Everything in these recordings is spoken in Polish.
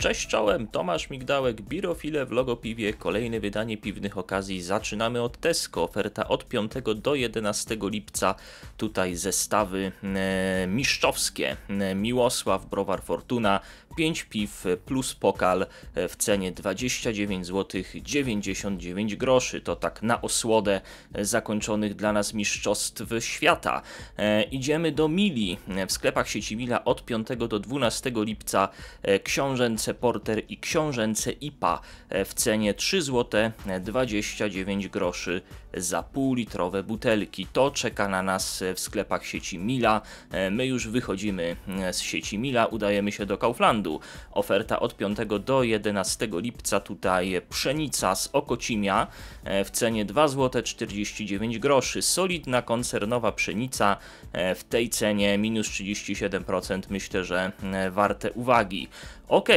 Cześć czołem, Tomasz Migdałek, Birofile w Logopiwie, kolejne wydanie piwnych okazji. Zaczynamy od Tesco, oferta od 5 do 11 lipca. Tutaj zestawy e, mistrzowskie. E, Miłosław, Browar Fortuna, 5 piw plus pokal w cenie 29 zł 99 groszy. To tak na osłodę zakończonych dla nas mistrzostw świata. E, idziemy do Mili. W sklepach sieci Mila od 5 do 12 lipca e, książęce Porter i książęce IPA e, w cenie 3 zł 29 groszy za półlitrowe butelki. To czeka na nas w sklepach sieci Mila. E, My już wychodzimy z sieci Mila, udajemy się do Kauflandu. Oferta od 5 do 11 lipca. Tutaj pszenica z Okocimia e, w cenie 2 zł 49 groszy. Solidna koncernowa pszenica e, w tej cenie minus 37%. Myślę, że e, warte uwagi. Ok,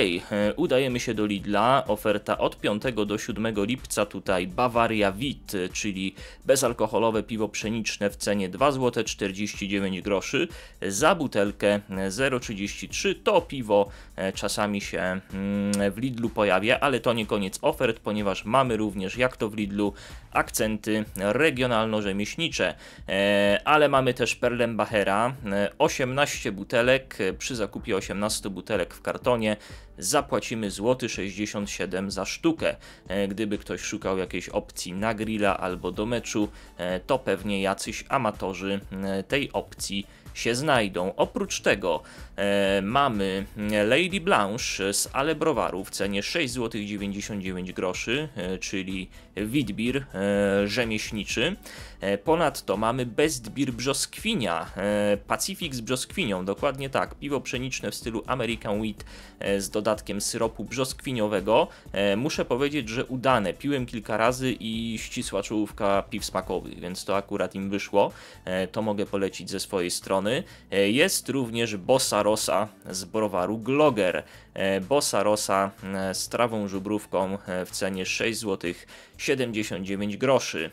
udajemy się do Lidla. Oferta od 5 do 7 lipca. Tutaj Bavaria Wit, czyli bezalkoholowe piwo pszeniczne w cenie 2 zł 49 groszy za butelkę e, 0,33. To piwo czasami się mm, w Lidlu pojawia, ale to nie koniec ofert, ponieważ mamy również, jak to w Lidlu, akcenty regionalno-rzemieślnicze. E, Ale mamy też Perlenbachera, e, 18 butelek, e, przy zakupie 18 butelek w kartonie zapłacimy złoty 67 za sztukę. E, Gdyby ktoś szukał jakiejś opcji na grilla albo do meczu, e, to pewnie jacyś amatorzy e, tej opcji się znajdą. Oprócz tego e, mamy Lady Blanche z Ale Browaru w cenie 6 zł 99 groszy, e, czyli Witbier e, rzemieślniczy. Ponadto mamy Best Beer Brzoskwinia, Pacific z brzoskwinią, dokładnie tak, piwo pszeniczne w stylu American Wheat z dodatkiem syropu brzoskwiniowego. E, muszę powiedzieć, że udane, piłem kilka razy i ścisła czołówka piw smakowych, więc to akurat im wyszło, e, to mogę polecić ze swojej strony. E, Jest również Bossa Rosa z browaru Gloger. Bossa Rosa z trawą żubrówką w cenie 6 zł 79 groszy.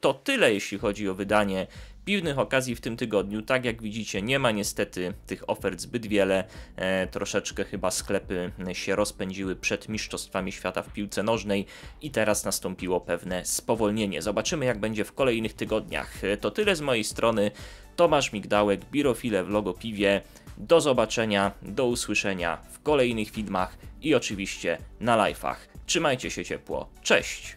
To tyle jeśli chodzi o wydanie piwnych okazji w tym tygodniu. Tak jak widzicie, nie ma niestety tych ofert zbyt wiele. E, troszeczkę chyba sklepy się rozpędziły przed Mistrzostwami Świata w piłce nożnej i teraz nastąpiło pewne spowolnienie. Zobaczymy jak będzie w kolejnych tygodniach. E, To tyle z mojej strony. Tomasz Migdałek, Birofile w Logopiwie. Do zobaczenia, do usłyszenia w kolejnych filmach i oczywiście na live'ach. Trzymajcie się ciepło. Cześć!